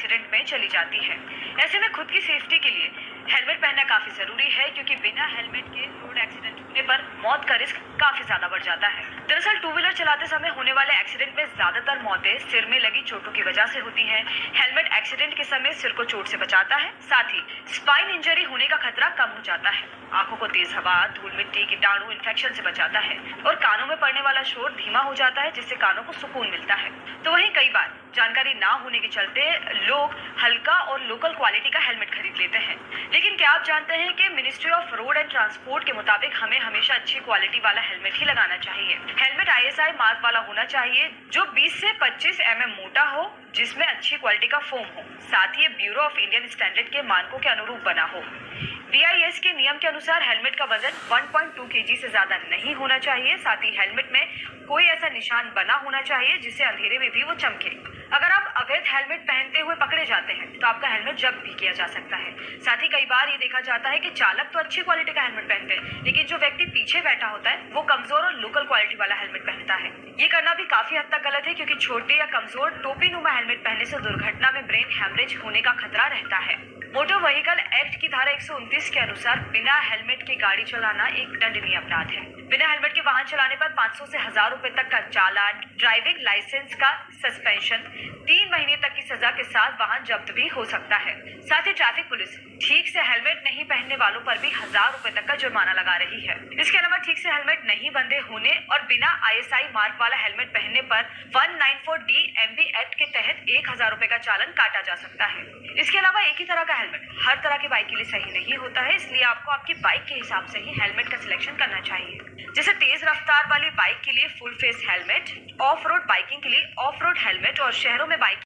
Accident में चली जाती है। ऐसे में खुद की सेफ्टी के लिए हेलमेट पहनना काफ़ी ज़रूरी है, क्योंकि बिना हेलमेट के रोड एक्सीडेंट होने पर मौत का रिस्क काफ़ी ज़्यादा बढ़ जाता है। दरअसल टू व्हीलर चलाते समय होने वाले एक्सीडेंट में ज़्यादातर मौतें सिर में लगी चोटों की वजह से होती हैं। हेलमेट एक्सीडेंट के समय सिर को चोट से बचाता है, साथ ही स्पाइन इंजरी होने का खतरा कम हो जाता है। आँखों को तेज हवा, धूल मिट्टी कीटाणु इन्फेक्शन से बचाता है, और कानों में पड़ने वाला शोर धीमा हो जाता है, जिससे कानों को सुकून मिलता है। तो वहीं कई बार जानकारी ना होने के चलते लोग हल्का और लोकल क्वालिटी का हेलमेट खरीद लेते हैं। लेकिन क्या आप जानते हैं कि ministry of road and transport के मुताबिक हमें हमेशा अच्छी क्वालिटी वाला हेलमेट ही लगाना चाहिए। हेलमेट आईएसआई मार्क वाला होना चाहिए, जो 20 से 25 एम mm मोटा हो, जिसमें अच्छी क्वालिटी का फोम हो। साथ ही ब्यूरो ऑफ़ इंडियन स्टैंडर्ड के मानकों के अनुरूप बना हो। बीआईएस के नियम के अनुसार हेलमेट का वज़न 1.2 केजी से ज़्यादा नहीं होना चाहिए। साथ ही हेलमेट में कोई ऐसा निशान बना होना चाहिए, जिससे अंधेरे में भी वो चमके। अगर आप अवैध हेलमेट पहनते हुए पकड़े जाते हैं तो आपका हेलमेट जब्त भी किया जा सकता है। साथ ही कई बार ये देखा जाता है कि चालक तो अच्छी क्वालिटी का हेलमेट पहनते हैं, लेकिन जो व्यक्ति पीछे बैठा होता है, वो कमज़ोर और लोकल क्वालिटी वाला हेलमेट पहनता है। ये करना भी काफ़ी हद तक गलत है, क्योंकि छोटे या कमज़ोर टोपी नुमा हेलमेट पहनने से दुर्घटना में ब्रेन हेमरेज होने का खतरा रहता है। मोटर व्हीकल एक्ट की धारा 129 के अनुसार बिना हेलमेट के गाड़ी चलाना एक दंडनीय अपराध है। बिना हेलमेट के वाहन चलाने पर 500 से हज़ार रुपए तक का चालान, ड्राइविंग लाइसेंस का सस्पेंशन, तीन महीने तक की सजा के साथ वाहन जब्त भी हो सकता है। साथ ही ट्रैफ़िक पुलिस ठीक से हेलमेट नहीं पहनने वालों पर भी हज़ार रुपए तक का जुर्माना लगा रही है। इसके अलावा ठीक से हेलमेट नहीं बंधे होने और बिना आईएसआई मार्क वाला हेलमेट पहनने पर 194 डी एमबी एक्ट के तहत एक हज़ार रुपए का चालन काटा जा सकता है। इसके अलावा एक ही तरह का हेलमेट, हर तरह की बाइक के लिए सही नहीं होता है, इसलिए आपको आपकी बाइक के हिसाब से ही हेलमेट का सिलेक्शन करना चाहिए। जैसे तेज रफ्तार वाली बाइक के लिए full face helmet off road biking के लिए ऑफ़ रोड हेलमेट और शहरों में बाइक